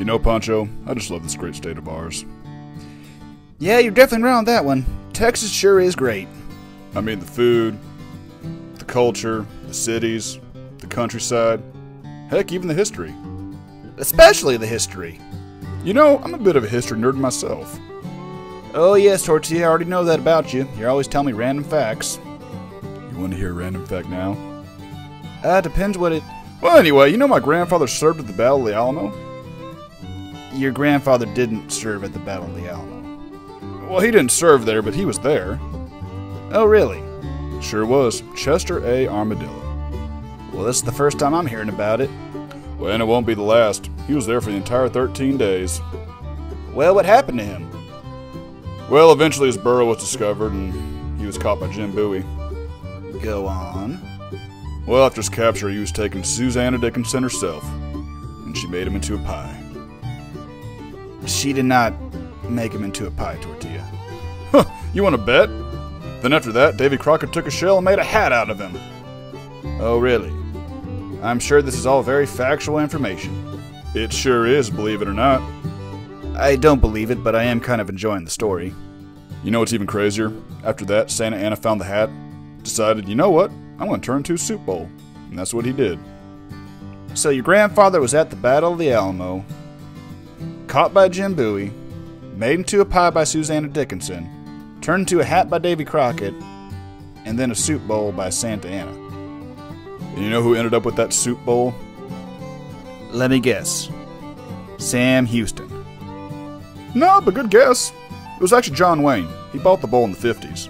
You know, Pancho, I just love this great state of ours. Yeah, you're definitely right on that one. Texas sure is great. I mean, the food, the culture, the cities, the countryside, heck, even the history. Especially the history. You know, I'm a bit of a history nerd myself. Oh, yes, Tortilla, I already know that about you. You're always tell me random facts. You want to hear a random fact now? Uh, depends what it. Well, anyway, you know my grandfather served at the Battle of the Alamo? Your grandfather didn't serve at the Battle of the Alamo. Well, he didn't serve there, but he was there. Oh, really? Sure was. Chester A. Armadillo. Well, this is the first time I'm hearing about it. Well, and it won't be the last. He was there for the entire 13 days. Well, what happened to him? Well, eventually his burrow was discovered and he was caught by Jim Bowie. Go on. Well, after his capture, he was taken to Susanna Dickinson herself, and she made him into a pie. She did not make him into a pie tortilla. Huh, you want to bet? Then after that, Davy Crockett took a shell and made a hat out of him. Oh, really? I'm sure this is all very factual information. It sure is, believe it or not. I don't believe it, but I am kind of enjoying the story. You know what's even crazier? After that, Santa Anna found the hat, decided, you know what? I'm going to turn into a soup bowl. And that's what he did. So your grandfather was at the Battle of the Alamo, caught by Jim Bowie, made into a pie by Susanna Dickinson, turned into a hat by Davy Crockett, and then a soup bowl by Santa Anna. And you know who ended up with that soup bowl? Let me guess. Sam Houston. No, but good guess. It was actually John Wayne. He bought the bowl in the 50s.